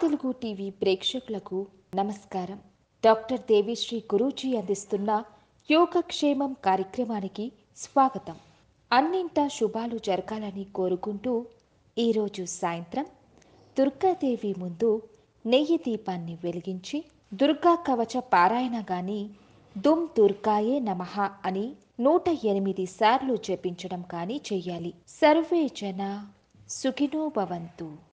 Telugu TV ప్రేక్షకులకు నమస్కారం. Doctor Devi Sri Guruji అందిస్తున్న యోగక్షేమం కార్యక్రమానికి స్వాగతం. అన్నింటా శుభాలు జరగాలని కోరుకుంటూ ఈరోజు సాయంత్రం దుర్గాదేవి ముందు నెయ్యి దీపాన్ని వెలిగించి దుర్గా కవచ పారాయణ గాని దుమ్ దుర్గాయే నమః అని నూట ఎనిమిది సార్లు జపించడం కానీ చెయ్యాలి. సర్వే జన సుఖినో భవంతు.